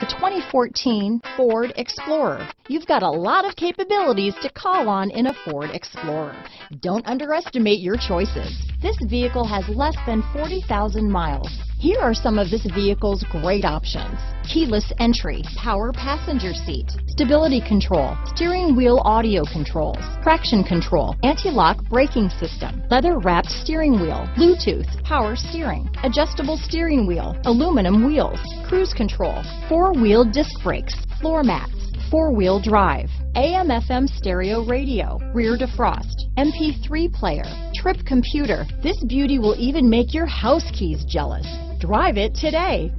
The 2014 Ford Explorer. You've got a lot of capabilities to call on in a Ford Explorer. Don't underestimate your choices. This vehicle has less than 40,000 miles. Here are some of this vehicle's great options. Keyless entry, power passenger seat, stability control, steering wheel audio controls, traction control, anti-lock braking system, leather wrapped steering wheel, Bluetooth, power steering, adjustable steering wheel, aluminum wheels, cruise control, four-wheel disc brakes, floor mats, four-wheel drive, AM FM stereo radio, rear defrost, MP3 player, trip computer. This beauty will even make your house keys jealous. Drive it today.